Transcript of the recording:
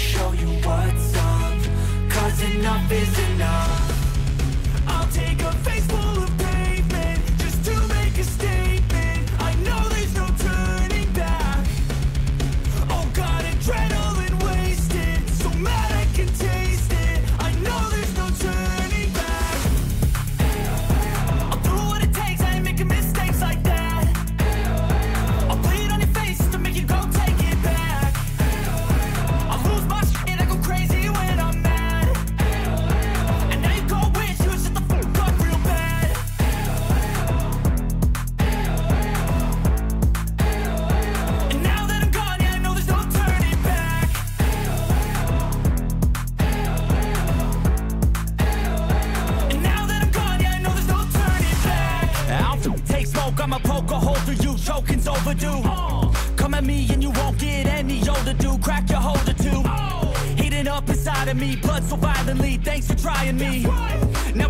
show you what's up. Cause enough is enough smoke, I'ma poke a hole through you, choking's overdue. Come at me and you won't get any older, dude, crack your holder too Heating up inside of me, blood so violently, thanks for trying me. Now